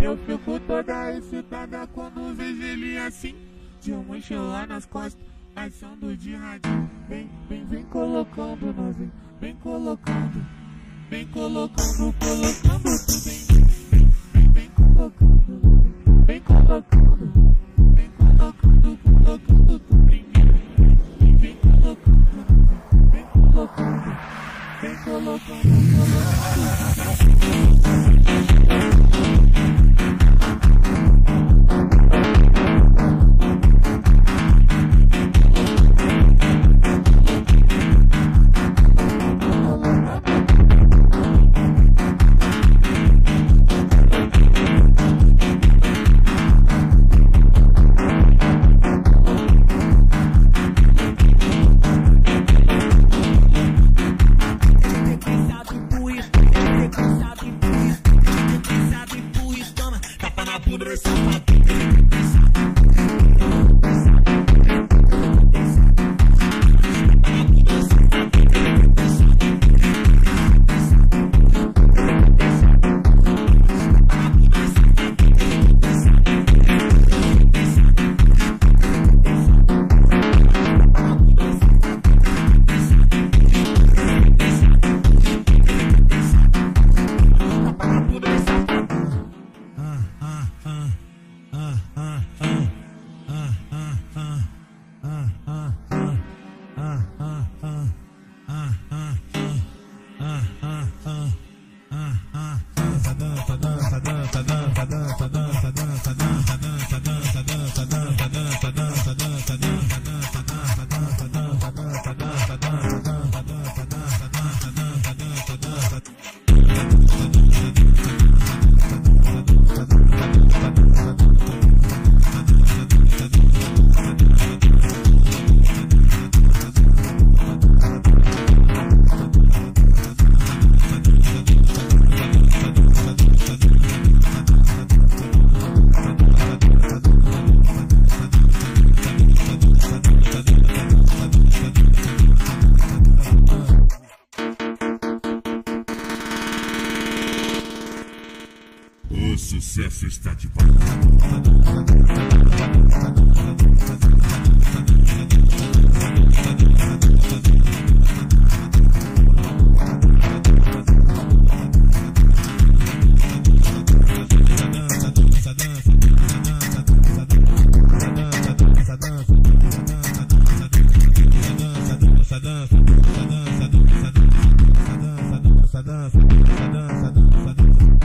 Eu fico toda excitada quando vejo ele assim. De um mochila nas costas, achando de radinho. Vem, vem, vem colocando novinho Vem colocando, vem colocando, colocando tu vem Listen. O sucesso está de dança, dança, dança, dança, dança, dança, dança, dança.